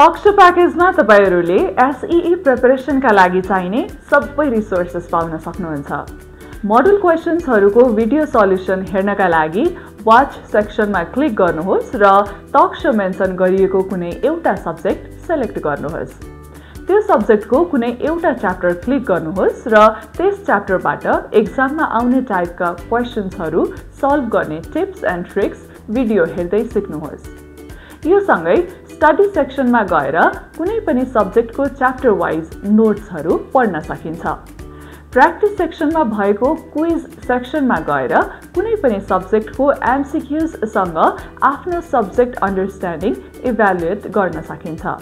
Talks प्याकेजमा तपाईँहरूले SEE प्रिपरेसनका लागि चाहिने सबै रिसोर्सेस पाउन सक्नुहुन्छ। मोडल क्वेसन्सहरूको भिडियो सल्युसन हेर्नका लागि वाच सेक्सनमा क्लिक गर्नुहोस् र टक्स मेन्सन गरिएको कुनै एउटा सब्जेक्ट सेलेक्ट गर्नुहोस्। त्यो सब्जेक्टको कुनै एउटा च्याप्टर क्लिक गर्नुहोस् र त्यस च्याप्टरबाट एक्जाममा आउने टाइपका क्वेसन्सहरू सल्भ गर्ने टिप्स एन्ड ट्रिक्स भिडियो हेर्दै सिक्नुहोस्। यो सँगै स्टडी सेक्सनमा गएर कुनै पनि सब्जेक्टको च्याप्टर वाइज नोट्सहरू पढ्न सकिन्छ। प्र्याक्टिस सेक्सनमा भएको क्विज सेक्सनमा गएर कुनै पनि सब्जेक्टको एमसिक्युजसँग आफ्नो सब्जेक्ट अन्डरस्ट्यान्डिङ इभ्यालुएट गर्न सकिन्छ।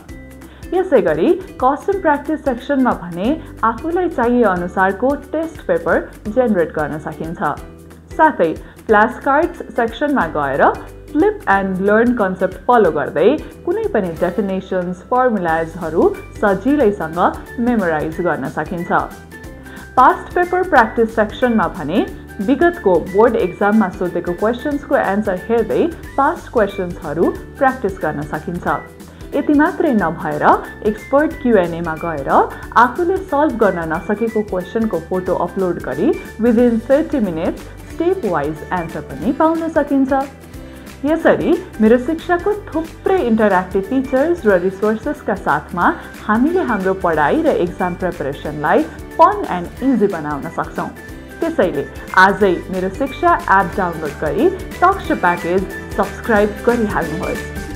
यसै गरी कस्टम प्र्याक्टिस सेक्सनमा भने आफूलाई चाहिए अनुसारको टेस्ट पेपर जेनेरेट गर्न सकिन्छ। साथै फ्ल्यास कार्ड्स सेक्सनमा गएर flip and learn concept follow गर्दै कुनै पनि डेफिनेसन्स फर्मुलाजहरू सजिलैसँग मेमोराइज गर्न सकिन्छ। पास्ट पेपर प्र्याक्टिस सेक्सनमा भने विगतको बोर्ड एक्जाममा सोधेको क्वेसन्सको एन्सर हेर्दै पास्ट क्वेसन्सहरू प्र्याक्टिस गर्न सकिन्छ। यति मात्रै नभएर एक्सपर्ट क्युएनएमा गएर आफूले सल्भ गर्न नसकेको क्वेसनको फोटो अपलोड गरी within thirty minutes step wise answer पनि पाउन सकिन्छ। यसरी मेरो शिक्षाको थुप्रै इन्टरेक्टिभ फिचर्स र रिसोर्सेसका साथमा हामीले हाम्रो पढाइ र एक्जाम प्रिपरेसनलाई फन एन्ड इजी बनाउन सक्छौँ। त्यसैले आजै मेरो शिक्षा एप डाउनलोड गरी टक्स प्याकेज सब्सक्राइब गरिहाल्नुहोस्।